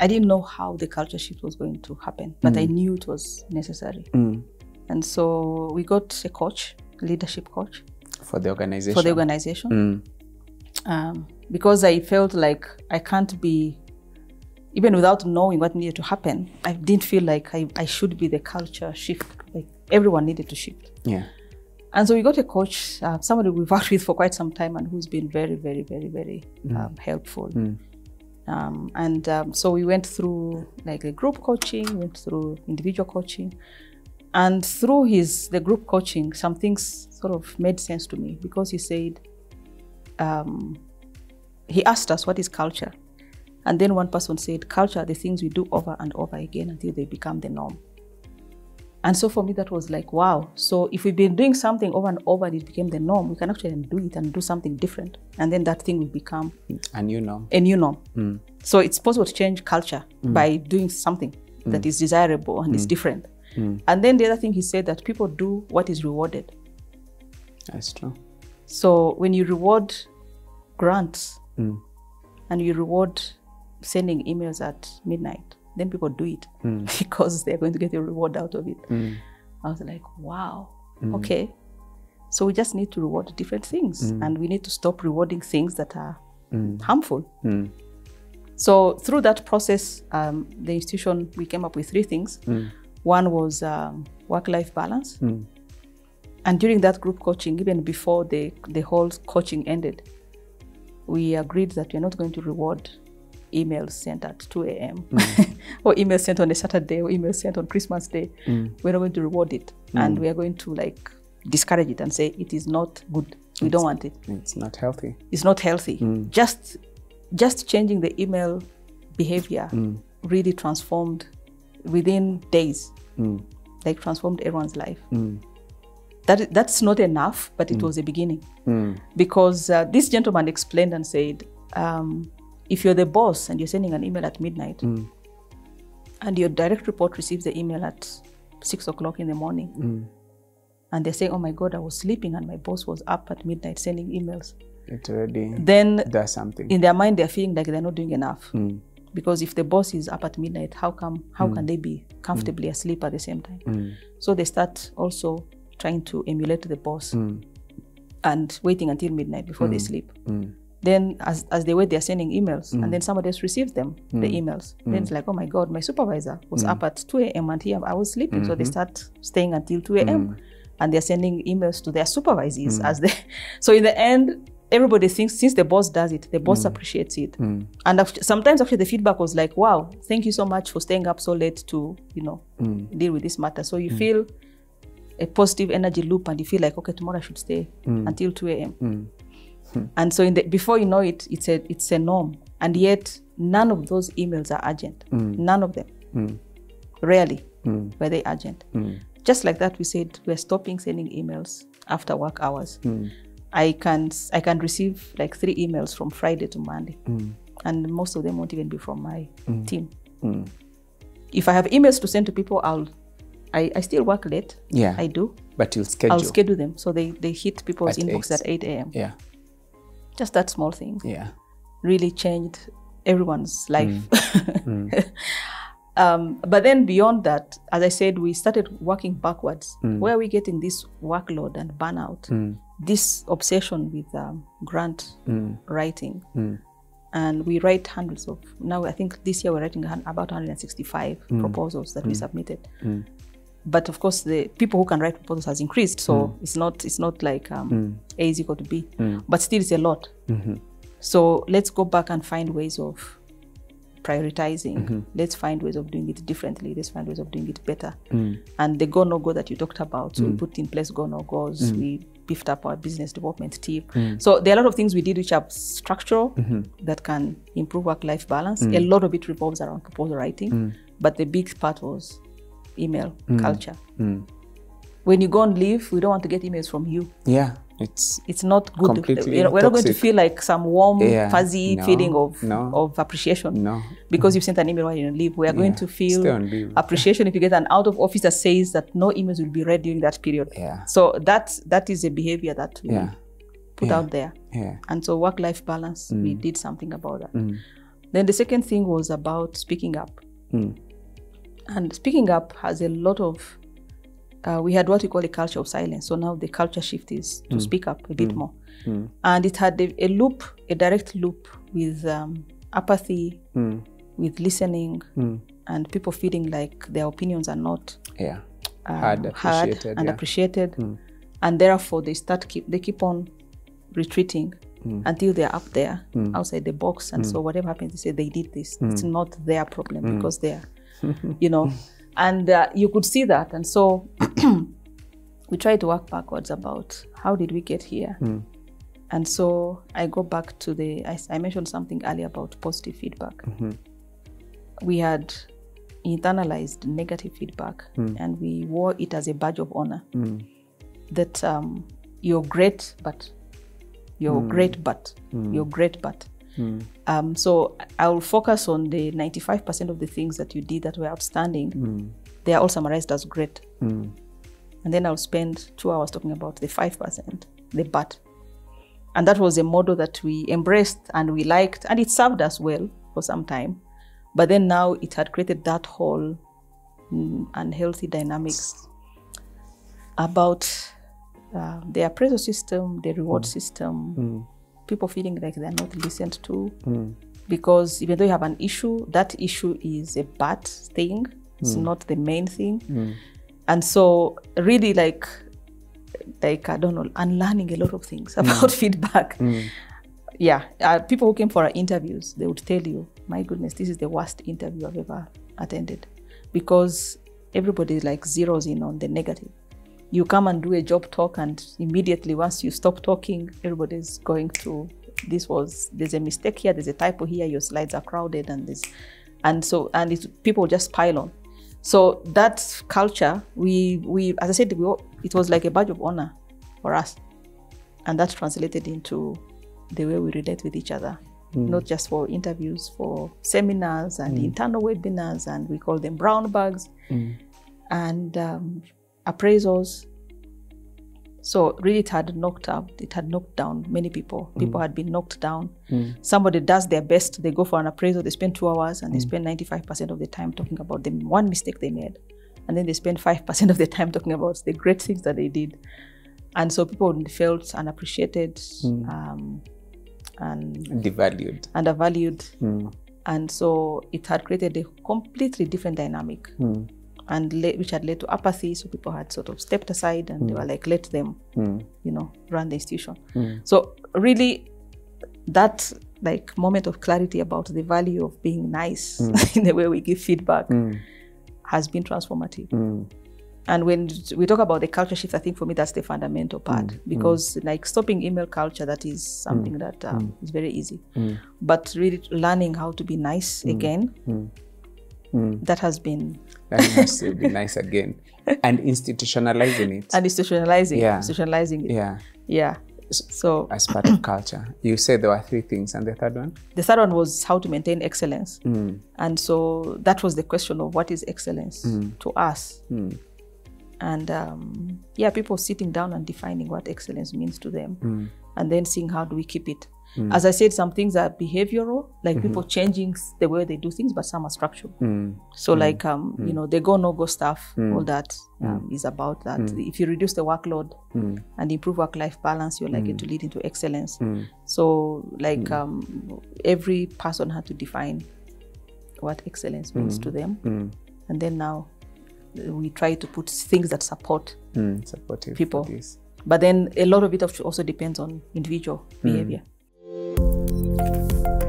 I didn't know how the culture shift was going to happen, but I knew it was necessary. Mm. And so we got a coach, leadership coach For the organization. for the organization. Mm. um, because I felt like I can't be, even without knowing what needed to happen, I didn't feel like I, I should be the culture shift. Like everyone needed to shift. Yeah. And so we got a coach, uh, somebody we've worked with for quite some time and who's been very, very, very, very um, helpful. Um, and um, so we went through like a group coaching, went through individual coaching. And through his the group coaching, some things sort of made sense to me because he said, um, he asked us what is culture, and then one person said, culture are the things we do over and over again until they become the norm. And so for me, that was like, wow. So if we've been doing something over and over and it became the norm, we can actually do it and do something different, and then that thing will become And you know. a new norm. Hmm. So it's possible to change culture hmm. by doing something hmm. that is desirable and is different. And then the other thing he said that people do what is rewarded. That's true. So when you reward grants and you reward sending emails at midnight, then people do it hmm. because they're going to get a reward out of it. Hmm. I was like, wow, hmm. okay. So we just need to reward different things and we need to stop rewarding things that are harmful. So through that process, um, the institution we came up with three things. One was um, work-life balance, and during that group coaching, even before the the whole coaching ended, we agreed that we're not going to reward emails sent at 2 a.m. Mm. or emails sent on a Saturday or emails sent on Christmas Day. Mm. We're not going to reward it, mm. and we are going to like discourage it and say it is not good. We don't want it. It's not healthy. it's not healthy. Just just changing the email behavior really transformed within days, like transformed everyone's life. That that's not enough, but it was a beginning. Because uh, this gentleman explained and said, um, if you're the boss and you're sending an email at midnight, mm. and your direct report receives the email at six o'clock in the morning, mm. and they say, "Oh my God, I was sleeping and my boss was up at midnight sending emails," It already then does something. in their mind they're feeling like they're not doing enough. Mm. Because if the boss is up at midnight how come how can they be comfortably asleep at the same time? So they start also trying to emulate the boss and waiting until midnight before they sleep then as, as they wait they're sending emails and mm. then somebody else receives them the mm. emails. Then mm. it's like oh my god my supervisor was up at 2 a.m and here i was sleeping. So they mm-hmm. start staying until 2 a.m and they're sending emails to their supervisees as they so in the end everybody thinks since the boss does it the boss appreciates it. And after, sometimes actually the feedback was like wow thank you so much for staying up so late to you know deal with this matter. So you feel a positive energy loop and you feel like okay tomorrow i should stay until 2 a.m and so in the before you know it it's a it's a norm. And yet none of those emails are urgent. Mm. None of them. Mm. Rarely mm. were they urgent. Just like that we said we're stopping sending emails after work hours. I can i can receive like three emails from friday to monday. And most of them won't even be from my team. If i have emails to send to people i'll i, I still work late. Yeah. i do. But you'll schedule. i'll schedule. them. So they they hit people's At inbox eight. at 8 a.m Yeah. Just that small thing Yeah. really changed everyone's life. Mm. Mm. um, but then beyond that, as I said, we started working backwards. Mm. Where are we getting this workload and burnout? This obsession with um, grant writing. And we write hundreds of, now I think this year we're writing about 165 proposals that we submitted. But of course, the people who can write proposals has increased, so mm. it's not it's not like um, A is equal to B, mm. but still it's a lot. Mm-hmm. So let's go back and find ways of prioritizing. Mm-hmm. Let's find ways of doing it differently. Let's find ways of doing it better. Mm. And the go no go that you talked about, so we put in place go no goes. We beefed up our business development team. So there are a lot of things we did which are structural mm-hmm. that can improve work life balance. A lot of it revolves around proposal writing, but the big part was email mm. culture. Mm. When you go and leave, we don't want to get emails from you Yeah. It's it's not good. Completely We're we're not going to feel like some warm, Yeah, fuzzy no, feeling of no. of appreciation no. because you've sent an email while you're on leave. We are going Yeah, to feel stay on leave. appreciation if you get an out of office that says that no emails will be read during that period. Yeah. So that that is a behavior that we Yeah. put Yeah. out there. Yeah. And so work life balance, we mm. did something about that. Then the second thing was about speaking up. And speaking up has a lot of, uh, we had what we call a culture of silence. So now the culture shift is to hmm. speak up a bit hmm. more. Hmm. And it had a, a loop, a direct loop with um, apathy, with listening, and people feeling like their opinions are not Yeah. um, Heard, heard and yeah. appreciated, and therefore they start keep they keep on retreating until they're up there outside the box, and so whatever happens, they say they did this. It's not their problem because they're, you know, and uh, you could see that, and so we try to work backwards about how did we get here. Hmm. And so I go back to the, I, I mentioned something earlier about positive feedback. Mm-hmm. We had internalized negative feedback hmm. and we wore it as a badge of honor. Hmm. That um, you're great, but you're great, but you're great, but. Um, so I will focus on the 95% of the things that you did that were outstanding. They are all summarized as great. And then I'll spend two hours talking about the 5%, the but. And that was a model that we embraced and we liked, and it served us well for some time. But then now it had created that whole mm, unhealthy dynamics about uh, the appraisal system, the reward system, people feeling like they're not listened to. Mm. Because even though you have an issue, that issue is a bad thing, it's mm. not the main thing. Mm. And so, really, like, like I don't know, unlearning a lot of things about feedback. Yeah, uh, people who came for our interviews, they would tell you, "My goodness, this is the worst interview I've ever attended," because everybody like zeroes in on the negative. You come and do a job talk, and immediately once you stop talking, everybody's going through. This was there's a mistake here, there's a typo here, your slides are crowded, and this, and so and it's, people just pile on. So that culture, we we as I said, we, it was like a badge of honor for us, and that translated into the way we relate with each other, hmm. not just for interviews, for seminars and hmm. internal webinars, and we call them brown bags, hmm. and um, appraisals. So really, it had knocked up, it had knocked down many people. Mm. People had been knocked down. Mm. Somebody does their best. They go for an appraisal. They spend two hours, and they mm. spend ninety-five percent of the time talking about the one mistake they made, and then they spend five percent of the time talking about the great things that they did. And so people felt unappreciated um, and Devalued. undervalued. And so it had created a completely different dynamic, and le- which had led to apathy. So people had sort of stepped aside and they were hmm. like, let them, hmm. you know, run the institution. Hmm. So really, that like moment of clarity about the value of being nice in the way we give feedback has been transformative. And when we talk about the culture shift, I think for me that's the fundamental part because, like, stopping email culture, that is something that um, is very easy. But really learning how to be nice again, Mm. that has been That must be nice again. And institutionalizing it. and institutionalizing, Yeah. institutionalizing it. yeah. Yeah. So As part of culture. You said there were three things, and the third one? the third one was how to maintain excellence, mm. and so that was the question of what is excellence mm. to us. And um, yeah, people sitting down and defining what excellence means to them, and then seeing how do we keep it. Mm. As I said, some things are behavioral, like mm-hmm. people changing the way they do things, but some are structural. Mm. So, mm. like um, you know, the go no go stuff, all that um, is about that. If you reduce the workload and improve work life balance, you're likely to lead into excellence. So, like um, every person had to define what excellence means to them, and then now we try to put things that support Mm. People. but then a lot of it also depends on individual behavior. Música